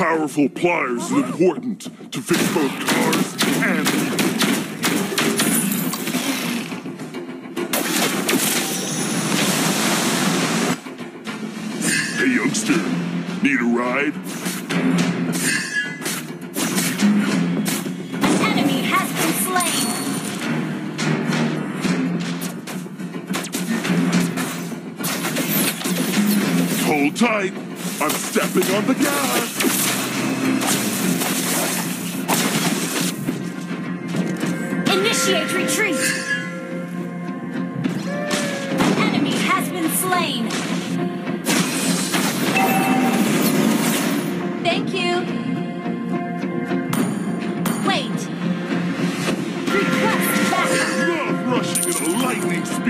Powerful pliers is important to fix both cars and people. Hey, youngster, need a ride? Enemy has been slain! Hold tight. I'm stepping on the gas. Initiate retreat! Enemy has been slain! Thank you! Wait! Request backup! Love rushing at a lightning speed.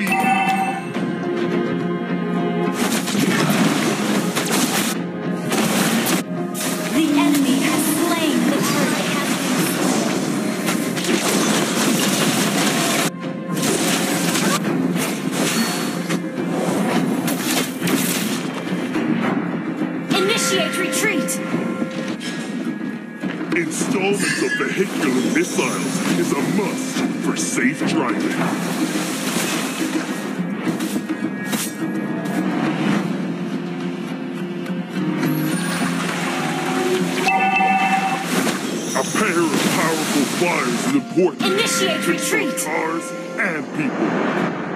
Vehicular missiles is a must for safe driving. A pair of powerful flyers is important Initiate to retreat! cars and people.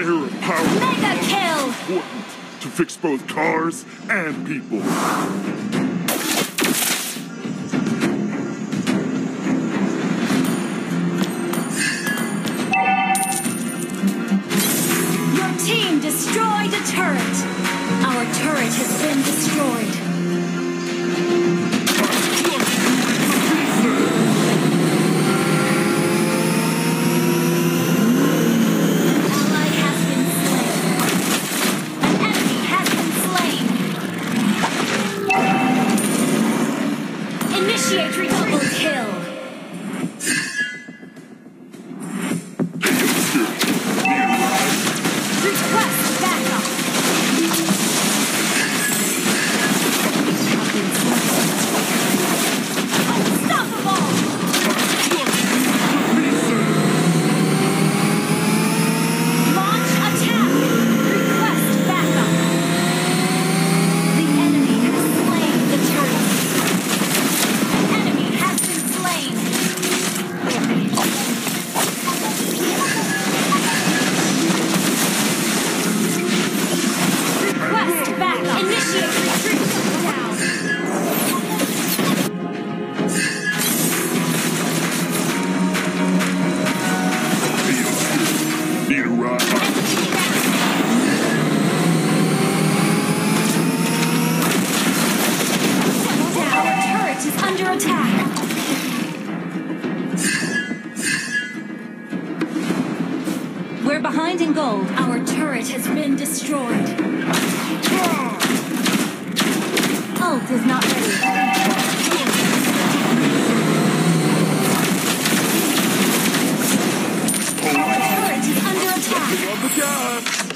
Mayor of Power. Mega kill! Important to fix both cars and people. Your team destroyed a turret. Our turret has been destroyed. Africa.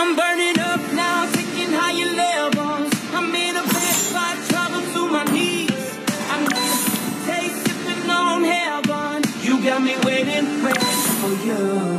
I'm burning up now, taking higher levels. I'm in a bad spot, trouble to my knees. I'm taste sipping on heaven. You got me waiting, waiting for you.